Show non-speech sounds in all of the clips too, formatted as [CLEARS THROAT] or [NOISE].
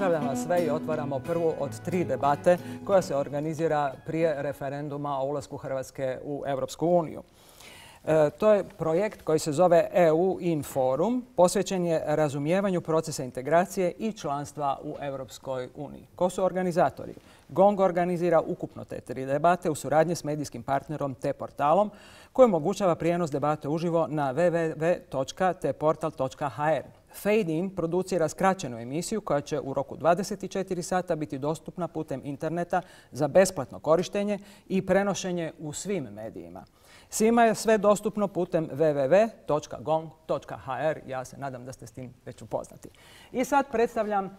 Pozdravljam vas sve i otvaramo prvu od tri debate koja se organizira prije referenduma o ulasku Hrvatske u Europsku uniju. E, to je projekt koji se zove EU in Forum, posvećen je razumijevanju procesa integracije i članstva u Europskoj uniji. Ko su organizatori? GONG organizira ukupno te tri debate u suradnji s medijskim partnerom te portalom koji omogućava prijenos debate uživo na www.tportal.hr. Fade In producira skraćenu emisiju koja će u roku 24 sata biti dostupna putem interneta za besplatno korištenje i prenošenje u svim medijima. Svima je sve dostupno putem www.gong.hr. Ja se nadam da ste s tim već upoznati. I sad predstavljam e,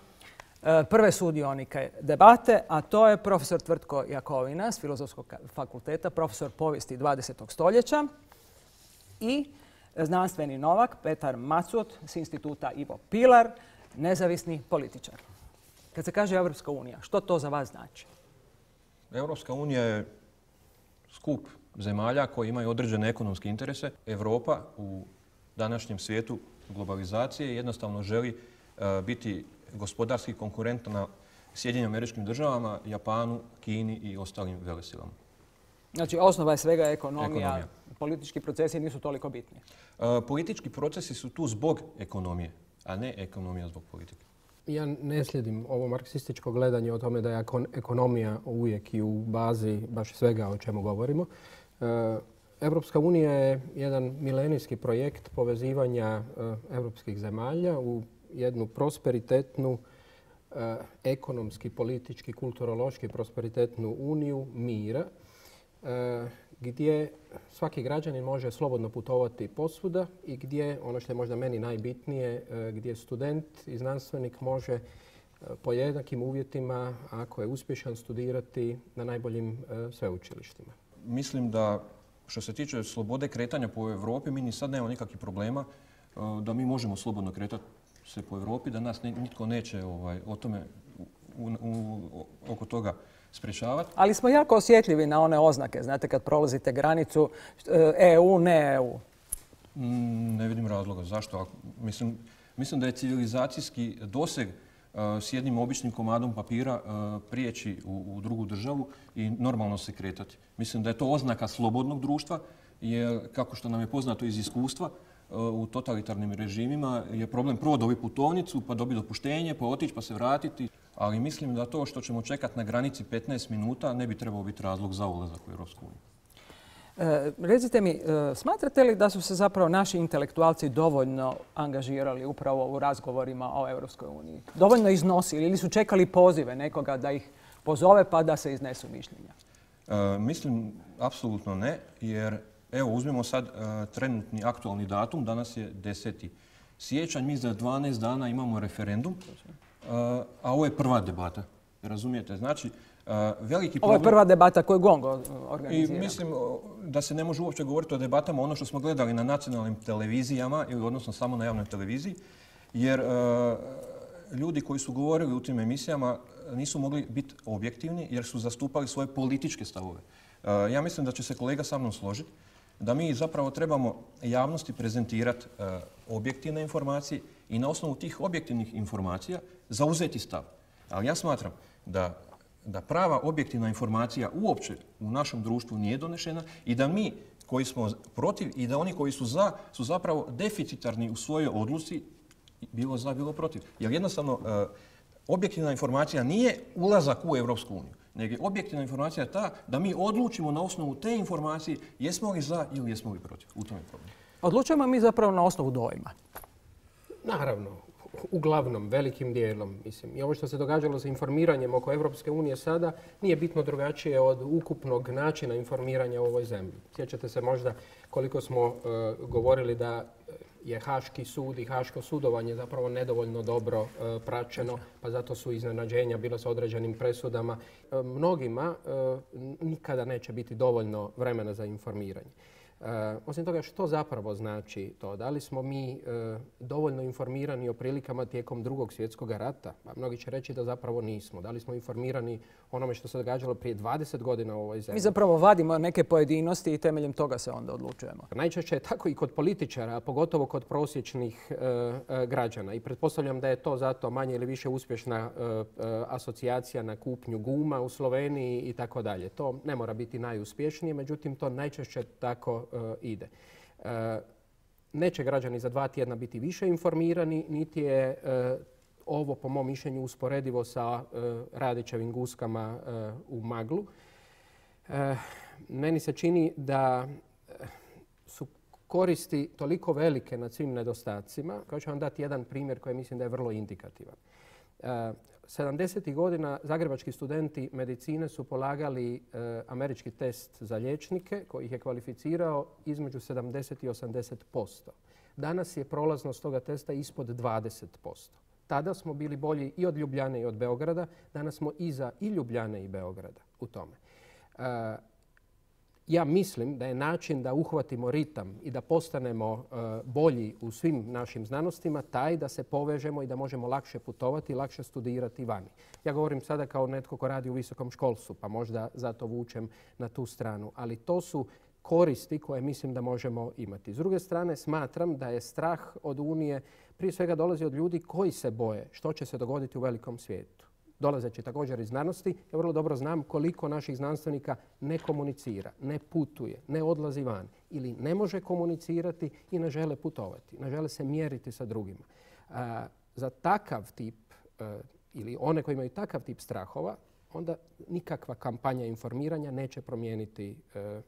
prve sudionike debate, a to je profesor Tvrtko Jakovina s Filozofskog fakulteta, profesor povijesti 20. stoljeća i znanstveni novak Petar Macut s instituta Ivo Pilar, nezavisni političar. Kad se kaže Europska unija, što to za vas znači? Europska unija je skup zemalja koji imaju određene ekonomske interese. Europa u današnjem svijetu globalizacije jednostavno želi e, biti gospodarski konkurent na Sjedinjim američkim državama, Japanu, Kini i ostalim velesilama. Znači, osnova je svega ekonomija. Politički procesi nisu toliko bitni. E, politički procesi su tu zbog ekonomije, a ne ekonomija zbog politike. Ja ne slijedim ovo marksističko gledanje o tome da je ekonomija uvijek i u bazi baš svega o čemu govorimo. Europska unija je jedan milenijski projekt povezivanja europskih zemalja u jednu prosperitetnu, e, ekonomski, politički, kulturološki prosperitetnu uniju mira e, gdje svaki građanin može slobodno putovati posvuda i gdje, ono što je možda meni najbitnije, e, gdje student i znanstvenik može po jednakim uvjetima, ako je uspješan, studirati na najboljim sveučilištima. Mislim da što se tiče slobode kretanja po Europi, mi ni sad nemamo nikakvih problema e, da mi možemo slobodno kretati se po Europi, da nas nitko neće ovaj, o tome oko toga sprječavati. Ali smo jako osjetljivi na one oznake, znate, kad prolazite granicu EU, e ne EU. Mm, ne vidim razloga. Zašto? Mislim, mislim da je civilizacijski doseg s jednim običnim komadom papira prijeći u, drugu državu i normalno se kretati. Mislim da je to oznaka slobodnog društva jer kako što nam je poznato iz iskustva u totalitarnim režimima je problem prvo dobiti putovnicu, pa dobiti dopuštenje, pa otići, pa se vratiti. Ali mislim da to što ćemo čekati na granici 15 minuta ne bi trebao biti razlog za ulazak u Europsku uniju. E, recite mi, e, smatrate li da su se zapravo naši intelektualci dovoljno angažirali upravo u razgovorima o Europskoj uniji? Dovoljno iznosili ili su čekali pozive nekoga da ih pozove pa da se iznesu mišljenja? E, mislim, apsolutno ne, jer evo uzmimo sad trenutni aktualni datum, danas je 10. siječanj, mi za 12 dana imamo referendum, a ovo je prva debata. Razumijete? Znači, veliki Ovo je prva debata koju GONG organizira. I mislim da se ne može uopće govoriti o debatama ono što smo gledali na nacionalnim televizijama ili odnosno samo na javnoj televiziji, jer ljudi koji su govorili u tim emisijama nisu mogli biti objektivni jer su zastupali svoje političke stavove. Ja mislim da će se kolega sa mnom složiti da mi zapravo trebamo javnosti prezentirati objektivne informacije i na osnovu tih objektivnih informacija zauzeti stav. Ali ja smatram da da prava objektivna informacija uopće u našem društvu nije donešena i da mi koji smo protiv i da oni koji su za su zapravo deficitarni u svojoj odluci bilo za, bilo protiv. Jer jednostavno e, objektivna informacija nije ulazak u Europsku uniju, nego je objektivna informacija ta da mi odlučimo na osnovu te informacije jesmo li za ili jesmo li protiv. U tome je problem. Odlučujemo mi zapravo na osnovu dojma. Naravno, uglavnom, velikim dijelom. Mislim. I ovo što se događalo sa informiranjem oko Europske unije sada nije bitno drugačije od ukupnog načina informiranja u ovoj zemlji. Sjećate se možda koliko smo e, govorili da je Haški sud i Haško sudovanje zapravo nedovoljno dobro e, praćeno, pa zato su iznenađenja bila sa određenim presudama. E, mnogima nikada neće biti dovoljno vremena za informiranje. E, osim toga, što zapravo znači to? Da li smo mi e, dovoljno informirani o prilikama tijekom drugog svjetskog rata? Pa mnogi će reći da zapravo nismo. Da li smo informirani onome što se događalo prije 20 godina u ovoj zemlji? Mi zapravo vadimo neke pojedinosti i temeljem toga se onda odlučujemo. Najčešće je tako i kod političara, a pogotovo kod prosječnih e, građana. I pretpostavljam da je to zato manje ili više uspješna asocijacija na kupnju guma u Sloveniji i tako dalje. To ne mora biti najuspješnije, međutim to najčešće tako E, ide. E, neće građani za dva tjedna biti više informirani, niti je e, ovo po mom mišljenju usporedivo sa radićevim guskama u maglu. Meni se čini da su koristi toliko velike nad svim nedostacima. Kao ću vam dati jedan primjer koji mislim da je vrlo indikativan. 70. godina zagrebački studenti medicine su polagali e, američki test za liječnike koji ih je kvalificirao između 70 i 80%. Danas je prolaznost toga testa ispod 20%. Tada smo bili bolji i od Ljubljane i od Beograda. Danas smo iza i Ljubljane i Beograda u tome. E, ja mislim da je način da uhvatimo ritam i da postanemo e, bolji u svim našim znanostima taj da se povežemo i da možemo lakše putovati i lakše studirati vani. Ja govorim sada kao netko ko radi u visokom školstvu, pa možda zato vučem na tu stranu. Ali to su koristi koje mislim da možemo imati. S druge strane, smatram da je strah od Unije prije svega dolazi od ljudi koji se boje što će se dogoditi u velikom svijetu dolazeći također iz znanosti, ja vrlo dobro znam koliko naših znanstvenika ne komunicira, ne putuje, ne odlazi van ili ne može komunicirati i ne žele putovati, ne žele se mjeriti sa drugima. za takav tip e, ili one koji imaju takav tip strahova, onda nikakva kampanja informiranja neće promijeniti e,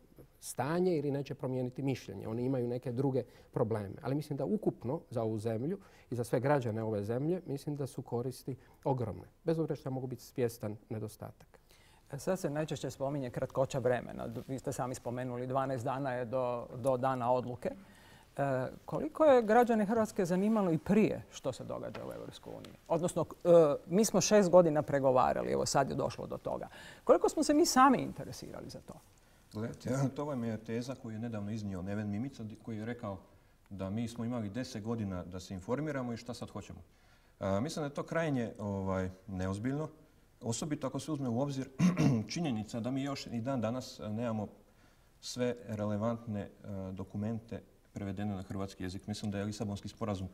stanje ili neće promijeniti mišljenje. Oni imaju neke druge probleme. Ali mislim da ukupno za ovu zemlju i za sve građane ove zemlje mislim da su koristi ogromne. Bez obzira što mogu biti svjestan nedostatak. E, sad se najčešće spominje kratkoća vremena. Vi ste sami spomenuli 12 dana je do, do dana odluke. E, koliko je građane Hrvatske zanimalo i prije što se događa u EU? Odnosno, e, mi smo šest godina pregovarali, evo sad je došlo do toga. Koliko smo se mi sami interesirali za to? Gledajte, [CLEARS THROAT] to vam je teza koju je nedavno iznio Neven Mimica koji je rekao da mi smo imali deset godina da se informiramo i šta sad hoćemo. mislim da je to krajnje ovaj, neozbiljno, osobito ako se uzme u obzir [CLEARS THROAT] činjenica da mi još i dan danas nemamo sve relevantne dokumente prevedene na hrvatski jezik. Mislim da je Lisabonski sporazum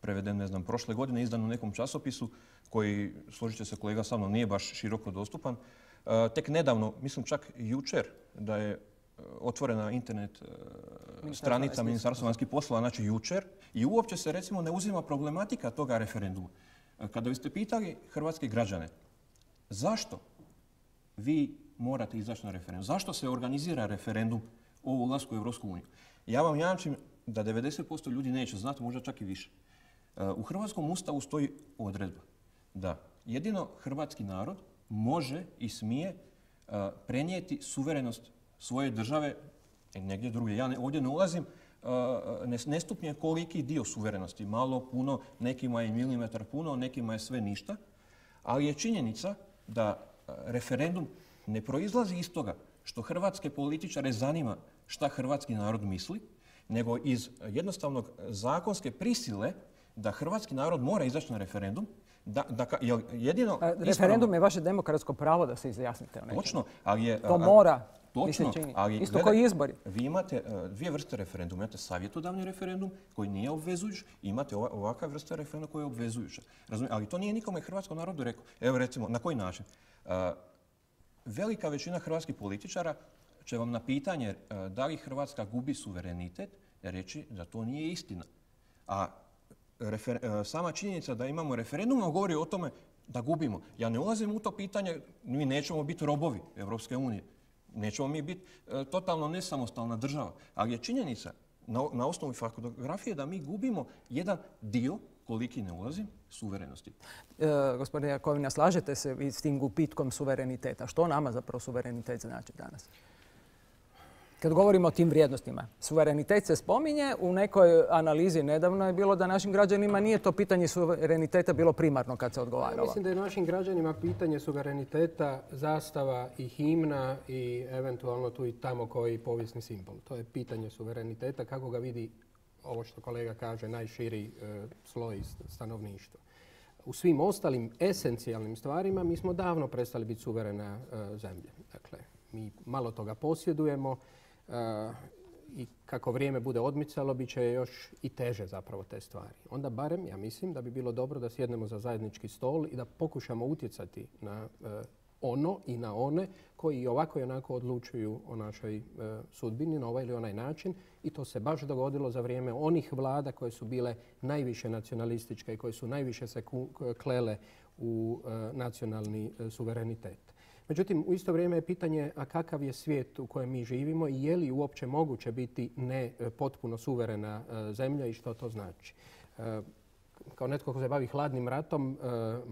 preveden, ne znam, prošle godine izdan u nekom časopisu koji, složit će se kolega sa mnom, nije baš široko dostupan. E, tek nedavno, mislim čak jučer, da je e, otvorena internet e, stranica Ministarstva vanjskih poslova, znači jučer, i uopće se recimo ne uzima problematika toga referenduma. Kada biste pitali hrvatske građane zašto vi morate izaći na referendum, zašto se organizira referendum o ulasku u Europsku uniju, ja vam jamčim da 90% ljudi neće znati, možda čak i više. U Hrvatskom ustavu stoji odredba da jedino hrvatski narod može i smije prenijeti suverenost svoje države negdje drugdje. Ja ovdje ne ulazim, ne, stupnje koliki dio suverenosti. Malo, puno, nekima je milimetar puno, nekima je sve ništa. Ali je činjenica da referendum ne proizlazi iz toga što hrvatske političare zanima šta hrvatski narod misli, nego iz jednostavnog zakonske prisile da hrvatski narod mora izaći na referendum da, da, jedino referendum je vaše demokratsko pravo da se izjasnite o Točno, ali je... To mora, točno, ali, Isto koji izbori. Vi imate e, dvije vrste referenduma. Imate savjetodavni referendum koji nije obvezujuć i imate ovakav vrsta referenduma koji je obvezujuća. Ali to nije nikome hrvatskom narodu rekao. Evo recimo, na koji način? E, velika većina hrvatskih političara će vam na pitanje e, da li Hrvatska gubi suverenitet reći da to nije istina. A E, sama činjenica da imamo referendum govori o tome da gubimo. Ja ne ulazim u to pitanje, mi nećemo biti robovi Europske unije. Nećemo mi biti e, totalno nesamostalna država. Ali je činjenica na, osnovu faktografije da mi gubimo jedan dio koliki ne ulazim, suverenosti. E, gospodine Jakovina, slažete se s tim gupitkom suvereniteta? Što nama zapravo suverenitet znači danas? Kad govorimo o tim vrijednostima, suverenitet se spominje. U nekoj analizi nedavno je bilo da našim građanima nije to pitanje suvereniteta bilo primarno kad se odgovaralo. Ja mislim da je našim građanima pitanje suvereniteta zastava i himna i eventualno tu i tamo koji povijesni simbol. To je pitanje suvereniteta kako ga vidi ovo što kolega kaže najširi e, sloj stanovništva. U svim ostalim esencijalnim stvarima mi smo davno prestali biti suverena e, zemlja. Dakle, mi malo toga posjedujemo i kako vrijeme bude odmicalo, bit će još i teže zapravo te stvari. Onda barem, ja mislim, da bi bilo dobro da sjednemo za zajednički stol i da pokušamo utjecati na e, ono i na one koji ovako i onako odlučuju o našoj e, sudbini na ovaj ili onaj način. I to se baš dogodilo za vrijeme onih vlada koje su bile najviše nacionalističke i koje su najviše se klele u nacionalni suverenitet. Međutim, u isto vrijeme je pitanje a kakav je svijet u kojem mi živimo i je li uopće moguće biti ne e, potpuno suverena e, zemlja i što to znači. E, kao netko ko se bavi hladnim ratom,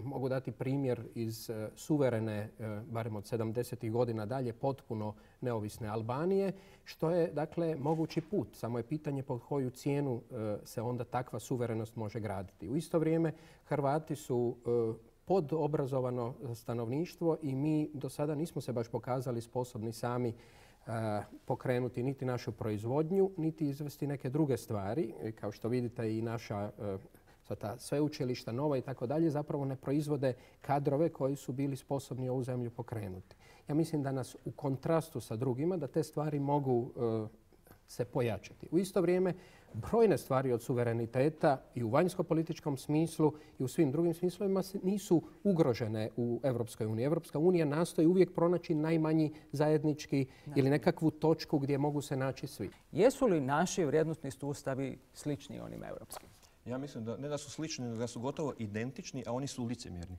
mogu dati primjer iz suverene, barem od 70. godina dalje, potpuno neovisne Albanije, što je dakle mogući put. Samo je pitanje pod koju cijenu se onda takva suverenost može graditi. U isto vrijeme Hrvati su podobrazovano stanovništvo i mi do sada nismo se baš pokazali sposobni sami e, pokrenuti niti našu proizvodnju, niti izvesti neke druge stvari. E, kao što vidite i naša e, ta sveučilišta nova i tako dalje zapravo ne proizvode kadrove koji su bili sposobni ovu zemlju pokrenuti. Ja mislim da nas u kontrastu sa drugima da te stvari mogu se pojačati. U isto vrijeme brojne stvari od suvereniteta i u vanjsko-političkom smislu i u svim drugim smislovima nisu ugrožene u Europskoj uniji. Europska unija nastoji uvijek pronaći najmanji zajednički ili nekakvu točku gdje mogu se naći svi. Jesu li naši vrijednostni sustavi slični onim europskim? Ja mislim da ne da su slični, nego da su gotovo identični, a oni su licemjerni.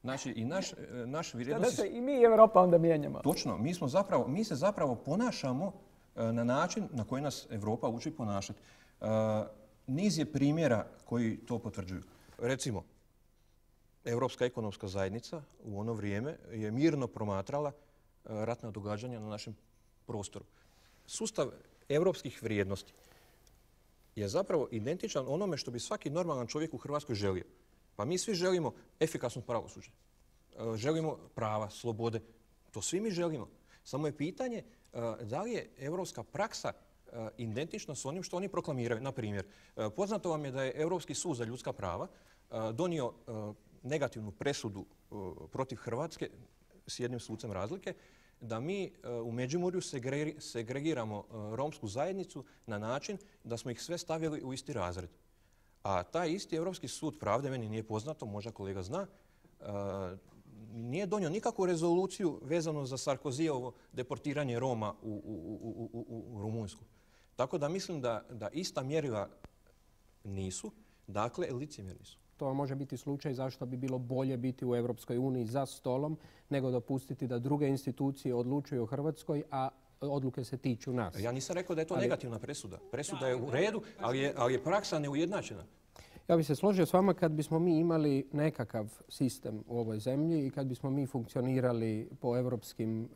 Znači, i naš, e, naš vrijednosti... Da se i mi i Europa onda mijenjamo. Točno, mi, smo zapravo, mi se zapravo ponašamo na način na koji nas Europa uči ponašati. E, niz je primjera koji to potvrđuju. Recimo, Europska ekonomska zajednica u ono vrijeme je mirno promatrala e, ratna događanja na našem prostoru. Sustav europskih vrijednosti je zapravo identičan onome što bi svaki normalan čovjek u Hrvatskoj želio. Pa mi svi želimo efikasno pravosuđe. Želimo prava, slobode. To svi mi želimo. Samo je pitanje E, da li je europska praksa e, identična s onim što oni proklamiraju. Na primjer, e, poznato vam je da je Europski sud za ljudska prava donio negativnu presudu protiv Hrvatske s jednim sucem razlike, da mi u Međimurju segregiramo romsku zajednicu na način da smo ih sve stavili u isti razred. A taj isti Europski sud pravde, meni nije poznato, možda kolega zna, nije donio nikakvu rezoluciju vezano za Sarkozijevo deportiranje Roma u, u, Rumunjsku. Tako da mislim da, da ista mjerila nisu, dakle licemjerni su. To može biti slučaj zašto bi bilo bolje biti u Europskoj uniji za stolom nego dopustiti da druge institucije odlučuju o Hrvatskoj, a odluke se tiču nas. Ja nisam rekao da je to negativna presuda. Presuda je u redu, ali je, ali je praksa neujednačena. Ja bih se složio s vama kad bismo mi imali nekakav sistem u ovoj zemlji i kad bismo mi funkcionirali po europskim e,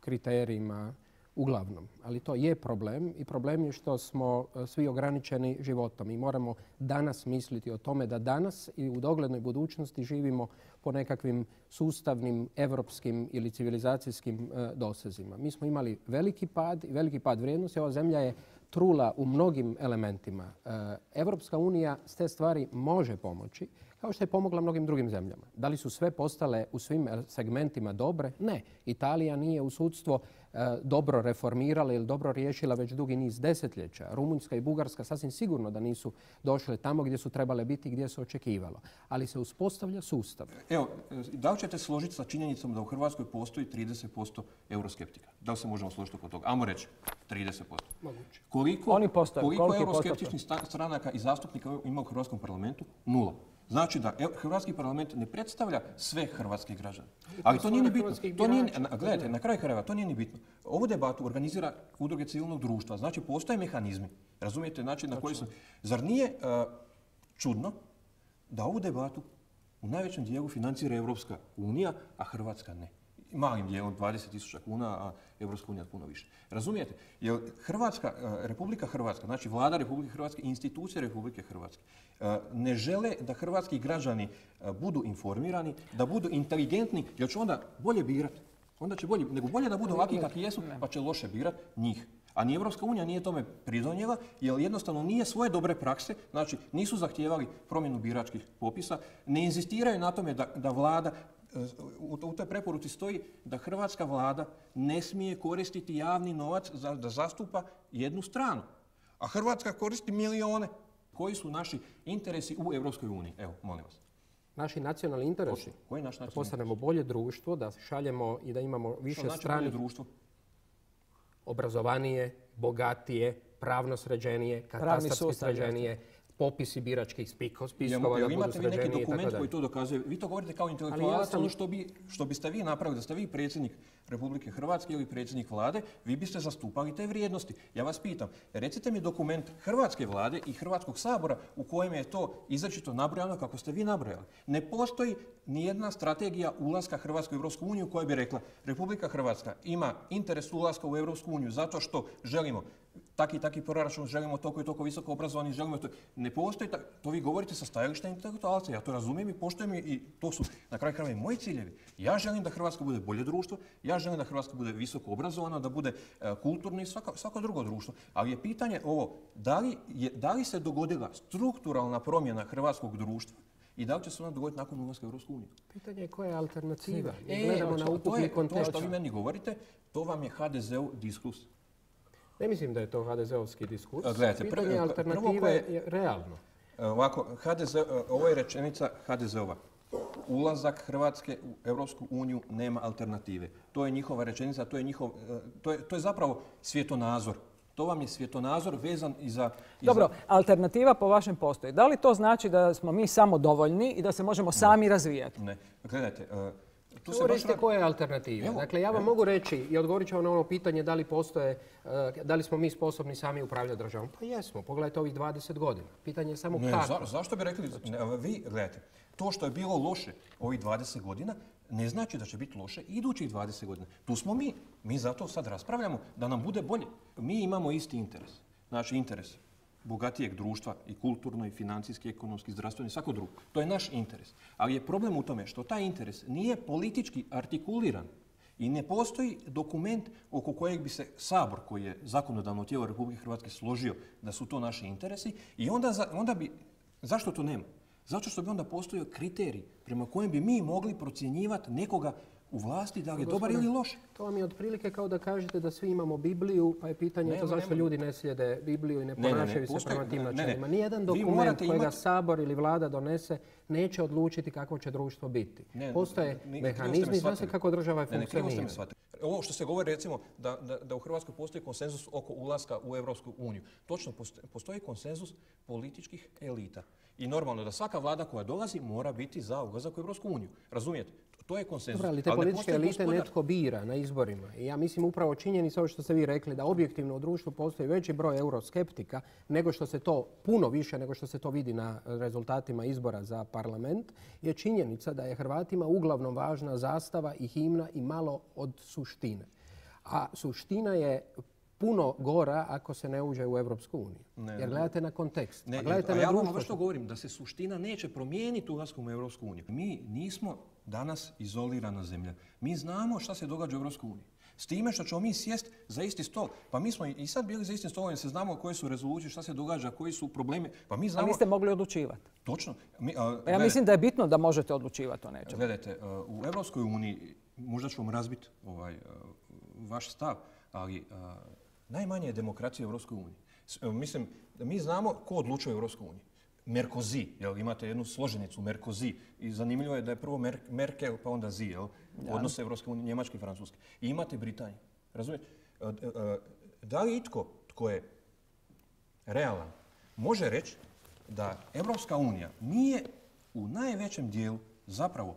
kriterijima uglavnom. Ali to je problem i problem je što smo e, svi ograničeni životom i moramo danas misliti o tome da danas i u doglednoj budućnosti živimo po nekakvim sustavnim europskim ili civilizacijskim e, dosezima. Mi smo imali veliki pad i veliki pad vrijednosti. Ova zemlja je trula u mnogim elementima. Europska unija s te stvari može pomoći, kao što je pomogla mnogim drugim zemljama. Da li su sve postale u svim segmentima dobre? Ne. Italija nije u sudstvo e, dobro reformirala ili dobro riješila već dugi niz desetljeća. Rumunjska i Bugarska sasvim sigurno da nisu došle tamo gdje su trebale biti i gdje se očekivalo. Ali se uspostavlja sustav. Evo, da li ćete složiti sa činjenicom da u Hrvatskoj postoji 30% euroskeptika? Da li se možemo složiti oko toga? Amo reći 30%. Moguće. Koliko, Oni koliko euroskeptičnih stranaka i zastupnika ima u Hrvatskom parlamentu? Nula. Znači da Hrvatski parlament ne predstavlja sve hrvatske građane. Ali to nije ni bitno. To nije, gledajte, na kraju krajeva, to nije ni bitno. Ovu debatu organizira udruge civilnog društva. Znači, postoje mehanizmi. Razumijete način na koji su... Zar nije e, čudno da ovu debatu u najvećem dijelu financira Europska unija, a Hrvatska ne? Malim dijelom 20.000 kuna, a unija puno više. Razumijete? Jer Hrvatska, e, Republika Hrvatska, znači vlada Republike Hrvatske, institucije Republike Hrvatske, e, ne žele da hrvatski građani e, budu informirani, da budu inteligentni, jer će onda bolje birati. Onda će bolje, nego bolje da budu ovakvi kakvi jesu, pa će loše birati njih. A ni Evropska unija nije tome pridonijela, jer jednostavno nije svoje dobre prakse, znači nisu zahtijevali promjenu biračkih popisa, ne inzistiraju na tome da, da vlada u toj preporuci stoji da hrvatska vlada ne smije koristiti javni novac za, da zastupa jednu stranu. A Hrvatska koristi milijone. Koji su naši interesi u Europskoj uniji? Evo, molim vas. Naši nacionalni interesi. Koji je naš Da nacionalni postanemo bolje društvo, da šaljemo i da imamo više Što znači bolje društvo? obrazovanije, bogatije, pravno sređenije, katastarski sustav, sređenije, popisi biračkih spiskova da jel budu imate vi neki dokument koji to dokazuje? Vi to govorite kao intelektualac, sam- ono što, bi, što biste vi napravili, da ste vi predsjednik Republike Hrvatske ili predsjednik vlade, vi biste zastupali te vrijednosti. Ja vas pitam, recite mi dokument Hrvatske vlade i Hrvatskog sabora u kojem je to izrečito nabrojano kako ste vi nabrojali. Ne postoji nijedna strategija ulaska Hrvatske u Europsku uniju koja bi rekla Republika Hrvatska ima interes ulaska u Europsku uniju zato što želimo taki i taki proračun, želimo toliko i toliko visoko obrazovani, želimo to. Ne postoji, ta- to vi govorite sa stajališta intelektualca, ja to razumijem i poštujem i- to su na kraju krajeva i moji ciljevi. Ja želim da Hrvatska bude bolje društvo, ja želim da Hrvatska bude visoko obrazovana, da bude e, kulturno i svako, svako drugo društvo. Ali je pitanje ovo, da li, je, da li se dogodila strukturalna promjena hrvatskog društva i da li će se ona dogoditi nakon ulaska u Europsku uniju? Pitanje je koja je alternativa. E, gledamo na ukupni je, to kontekst. što vi meni govorite, to vam je HDZ-ov diskurs. Ne mislim da je to HDZ-ovski diskurs. Gledajte, Pitanje prvo alternative koje- je realno. E, Ovako, HDZ, e, ovo je rečenica HDZ-ova. Ulazak Hrvatske u Europsku uniju nema alternative. To je njihova rečenica, to je, njihov, e, to je, to je zapravo svjetonazor. To vam je svjetonazor vezan i za... i za- Dobro, alternativa po vašem postoji. Da li to znači da smo mi samo dovoljni i da se možemo sami razvijati? Ne, gledajte, tu se baš koja je alternativa. Dakle, ja vam mogu reći i odgovorit ću vam na ono pitanje da li postoje, eh, da li smo mi sposobni sami upravljati državom. Pa jesmo, pogledajte ovih 20 godina. Pitanje je samo Ne, kako. za- zašto bi rekli, ne, vi gledajte, to što je bilo loše ovih 20 godina, ne znači da će biti loše idućih 20 godina. Tu smo mi, mi zato sad raspravljamo da nam bude bolje. Mi imamo isti interes, znači interes bogatijeg društva i kulturno i financijski, ekonomski, zdravstveni, i svako drugo. To je naš interes. Ali je problem u tome što taj interes nije politički artikuliran i ne postoji dokument oko kojeg bi se Sabor, koji je zakonodavno tijelo Republike Hrvatske, složio da su to naši interesi i onda, onda bi, zašto to nema? Zato što bi onda postojao kriterij prema kojem bi mi mogli procjenjivati nekoga u vlasti da li je dobar ili loš. To vam je otprilike kao da kažete da svi imamo Bibliju, pa je pitanje Ne, to zašto ljudi ne slijede Bibliju i ne ponašaju se prema tim načelima. Nijedan dokument kojega imati- Sabor ili vlada donese neće odlučiti kakvo će društvo biti. Ne, Postoje mehanizmi, zna se kako država me funkcionira. Ovo što se govori recimo da, da, da u Hrvatskoj postoji konsenzus oko ulaska u Europsku uniju. Točno, posto- postoji konsenzus političkih elita. I normalno da svaka vlada koja dolazi mora biti za ulazak u Europsku uniju. Razumijete? To je konsenzus. Dobro, ali te političke elite gospodar. netko bira na izborima. I ja mislim upravo činjenica ovo što ste vi rekli da objektivno u društvu postoji veći broj euroskeptika nego što se to, puno više nego što se to vidi na rezultatima izbora za parlament, je činjenica da je Hrvatima uglavnom važna zastava i himna i malo od suštine. A suština je puno gora ako se ne uđe u Europsku uniju. Ne, Jer ne. gledajte na kontekst. Ne, pa gledajte a na ja vam društvo. baš to govorim, da se suština neće promijeniti ulaskom u Europsku uniju. Mi nismo danas izolirana zemlja. Mi znamo šta se događa u Europskoj uniji. S time što ćemo mi sjest za isti stol. Pa mi smo i sad bili za istim stolom jer se znamo koje su rezolucije, šta se događa, koji su problemi. Pa mi A znamo... niste mogli odlučivati. Točno. Mi, a, Pa ja gledajte, mislim da je bitno da možete odlučivati o nečemu. Gledajte, u Europskoj uniji, možda ću vam razbiti ovaj, vaš stav, ali najmanje je demokracije u Europskoj uniji. S- Mislim, da mi znamo ko odlučuje u Europskoj uniji. Merkozy, jel imate jednu složenicu Merkozy i zanimljivo je da je prvo Mer- Merkel pa onda Zi, jel? Odnose Europske unije, Njemačke i Francuske. I imate Britaniju. Razumijete? Uh, uh, Da li itko tko je realan može reći da Europska unija nije u najvećem dijelu zapravo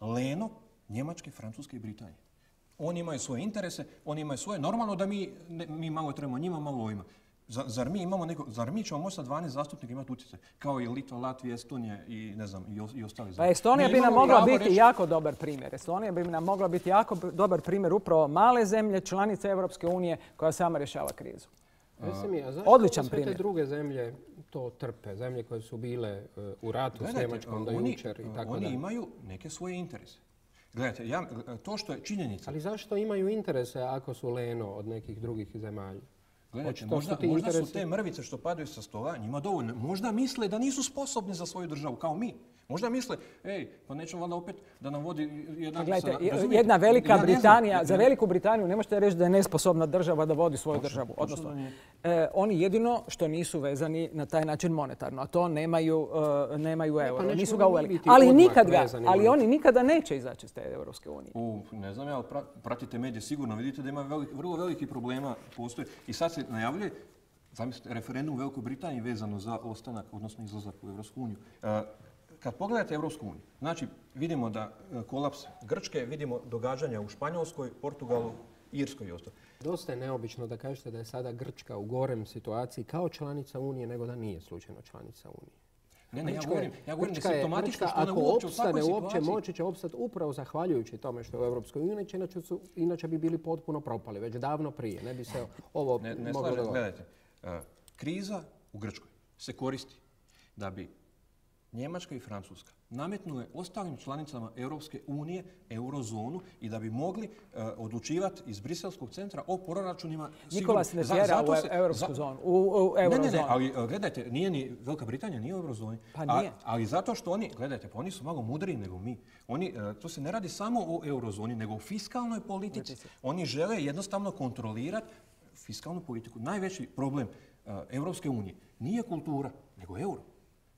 leno Njemačke, Francuske i Britanije. Oni imaju svoje interese, oni imaju svoje. Normalno da mi, ne- mi malo trebamo njima, malo ovima. Zar mi imamo neko, zar mi ćemo moći sa 12 zastupnika imati utjecaj? Kao i Litva, Latvija, Estonija i ne znam, i, ostali Pa Estonija bi nam mogla biti jako dobar primjer. Estonija bi nam mogla biti jako dobar primjer upravo male zemlje, članice Europske unije koja sama rješava krizu. mi, a Odličan primjer. te druge zemlje to trpe? Zemlje koje su bile e, u ratu s Njemačkom do jučer i tako Oni imaju neke svoje interese. Gledajte, ja, to što je činjenica... Ali zašto imaju interese ako su leno od nekih drugih zemalja? Gledajte, možda, možda su te mrvice što padaju sa stola njima dovoljne. Možda misle da nisu sposobni za svoju državu, kao mi. Možda misle, ej, pa nećemo valjda opet da nam vodi jedna... Gledajte, jedna Velika Britanija, za Veliku Britaniju ne možete reći da je nesposobna država da vodi svoju državu. Odnosno, e, oni jedino što nisu vezani na taj način monetarno, a to nemaju, uh, nemaju euro. Pa nisu ga uveli. Ali, nikad ga, ali oni nikada neće izaći iz te Europske unije. ne znam ja, pratite medije sigurno, vidite da ima vrlo veliki problema postoje. I sad se najavljuje Zamislite, referendum u Velikoj Britaniji vezano za ostanak, odnosno izlazak u Europsku uniju. Kad pogledate Europsku uniju, znači vidimo da e, kolaps Grčke, vidimo događanja u Španjolskoj, Portugalu, Irskoj i ostalo. Dosta je neobično da kažete da je sada Grčka u gorem situaciji kao članica Unije nego da nije slučajno članica Unije. Ne, ne, ja govorim, ja govorim Grčka je, Grčka, ako opstane uopće moći će opstati upravo zahvaljujući tome što je u Europskoj uniji, inače, su, inače bi bili potpuno propali, već davno prije. Ne bi se ovo ne, ne moglo Gledajte, e, kriza u Grčkoj se koristi da bi Njemačka i Francuska nametnule ostalim članicama Europske unije eurozonu i da bi mogli uh, odlučivati iz Briselskog centra o proračunima. Nikola se ne tjera u Europsku zonu, u, eurozonu. Ne, ne, ne, ali uh, gledajte, nije ni Velika Britanija nije u eurozoni. Pa nije. ali zato što oni, gledajte, pa oni su malo mudriji nego mi. Oni, uh, to se ne radi samo o eurozoni, nego o fiskalnoj politici. Oni žele jednostavno kontrolirati fiskalnu politiku. Najveći problem Europske unije nije kultura, nego euro.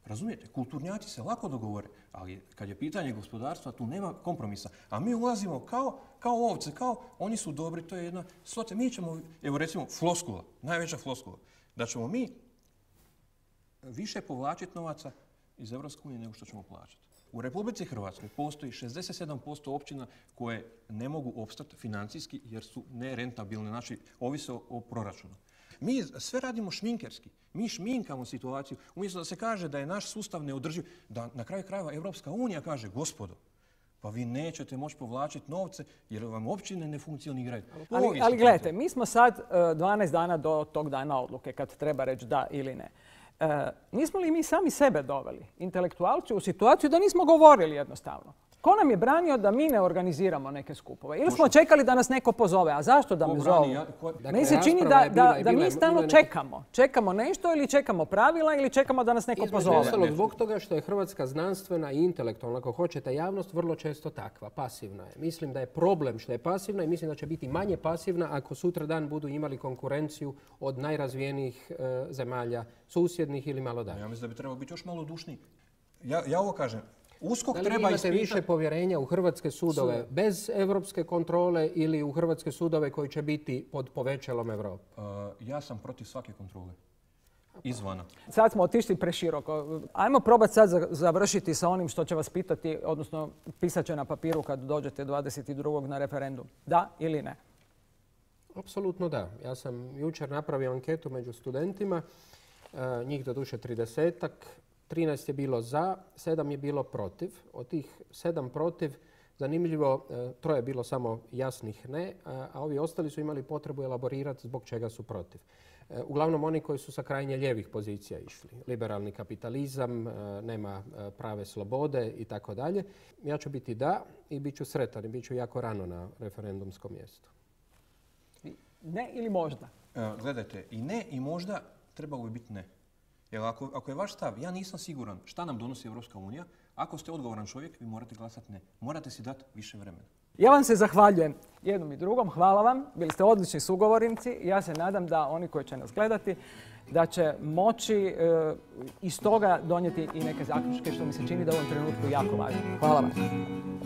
Razumijete? Kulturnjaci se lako dogovore, ali kad je pitanje gospodarstva, tu nema kompromisa. A mi ulazimo kao, kao ovce, kao oni su dobri, to je jedna soce. Mi ćemo, evo recimo, floskula, najveća floskula, da ćemo mi više povlačiti novaca iz EU nego što ćemo plaćati. U Republici Hrvatskoj postoji 67% općina koje ne mogu opstati financijski jer su nerentabilne, znači ovise o proračunu. Mi sve radimo šminkerski. Mi šminkamo situaciju. Umjesto da se kaže da je naš sustav neodrživ, da na kraju krajeva Europska unija kaže gospodo, pa vi nećete moći povlačiti novce jer vam općine ne funkcioniraju. Ali, ali gledajte, mi smo sad 12 e, dana do tog dana odluke kad treba reći da ili ne. E, nismo li mi sami sebe doveli, intelektualci, u situaciju da nismo govorili jednostavno? Ko nam je branio da mi ne organiziramo neke skupove? Ili smo čekali da nas neko pozove? A zašto da me zovu? Meni se čini da, mi stalno čekamo. Čekamo nešto ili čekamo pravila ili čekamo da nas neko pozove. Između zbog toga što je hrvatska znanstvena i intelektualna, ako hoćete, javnost vrlo često takva, pasivna je. Mislim da je problem što je pasivna i mislim da će biti manje pasivna ako sutra dan budu imali konkurenciju od najrazvijenijih e, zemalja, susjednih ili malo dalje. Ja mislim da bi trebalo biti još malo dušniji. Ja, ja ovo kažem, Uskok da li treba imate više povjerenja u hrvatske sudove bez europske kontrole ili u hrvatske sudove koji će biti pod povećalom Europe? Uh, ja sam protiv svake kontrole. Izvana. Sad smo otišli preširoko. Ajmo probati sad završiti sa onim što će vas pitati, odnosno pisat će na papiru kad dođete 22. na referendum. Da ili ne? Apsolutno da. Ja sam jučer napravio anketu među studentima, uh, njih do duše 30 13 je bilo za, 7 je bilo protiv. Od tih 7 protiv, zanimljivo, e, troje je bilo samo jasnih ne, a ovi ostali su imali potrebu elaborirati zbog čega su protiv. E, uglavnom oni koji su sa krajnje ljevih pozicija išli. Liberalni kapitalizam, e, nema prave slobode i tako dalje. Ja ću biti da i bit ću sretan i bit ću jako rano na referendumskom mjestu. Ne ili možda? Gledajte, i ne i možda trebalo bi biti ne. Jer ako, ako je vaš stav, ja nisam siguran šta nam donosi Europska unija, ako ste odgovoran čovjek, vi morate glasati ne. Morate si dati više vremena. Ja vam se zahvaljujem jednom i drugom. Hvala vam. Bili ste odlični sugovornici. Ja se nadam da oni koji će nas gledati da će moći e, iz toga donijeti i neke zaključke što mi se čini da u ovom trenutku jako važno. Hvala vam.